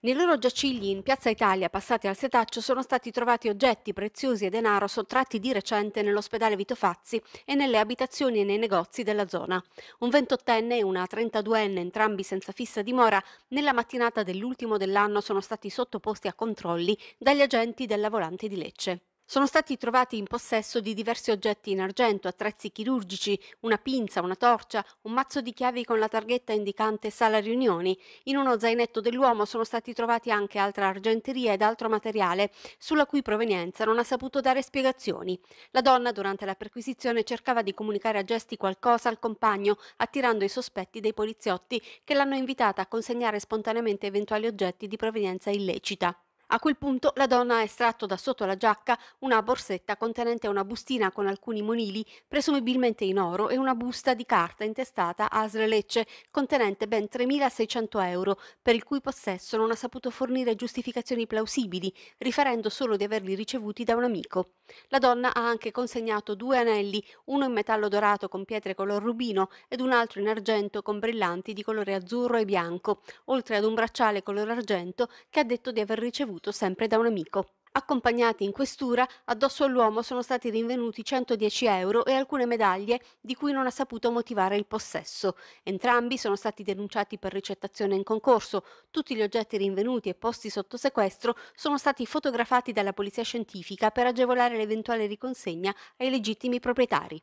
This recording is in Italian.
Nei loro giacigli in Piazza Italia, passati al setaccio, sono stati trovati oggetti preziosi e denaro sottratti di recente nell'ospedale Vito Fazzi e nelle abitazioni e nei negozi della zona. Un 28enne e una 32enne, entrambi senza fissa dimora, nella mattinata dell'ultimo dell'anno sono stati sottoposti a controlli dagli agenti della Volante di Lecce. Sono stati trovati in possesso di diversi oggetti in argento, attrezzi chirurgici, una pinza, una torcia, un mazzo di chiavi con la targhetta indicante sala riunioni. In uno zainetto dell'uomo sono stati trovati anche altra argenteria ed altro materiale, sulla cui provenienza non ha saputo dare spiegazioni. La donna durante la perquisizione cercava di comunicare a gesti qualcosa al compagno, attirando i sospetti dei poliziotti che l'hanno invitata a consegnare spontaneamente eventuali oggetti di provenienza illecita. A quel punto la donna ha estratto da sotto la giacca una borsetta contenente una bustina con alcuni monili, presumibilmente in oro, e una busta di carta intestata a Asle Lecce, contenente ben 3.600 euro, per il cui possesso non ha saputo fornire giustificazioni plausibili, riferendo solo di averli ricevuti da un amico. La donna ha anche consegnato due anelli, uno in metallo dorato con pietre color rubino ed un altro in argento con brillanti di colore azzurro e bianco, oltre ad un bracciale color argento che ha detto di aver ricevuto ricevuto sempre da un amico. Accompagnati in questura, addosso all'uomo sono stati rinvenuti 110 euro e alcune medaglie di cui non ha saputo motivare il possesso. Entrambi sono stati denunciati per ricettazione in concorso. Tutti gli oggetti rinvenuti e posti sotto sequestro sono stati fotografati dalla polizia scientifica per agevolare l'eventuale riconsegna ai legittimi proprietari.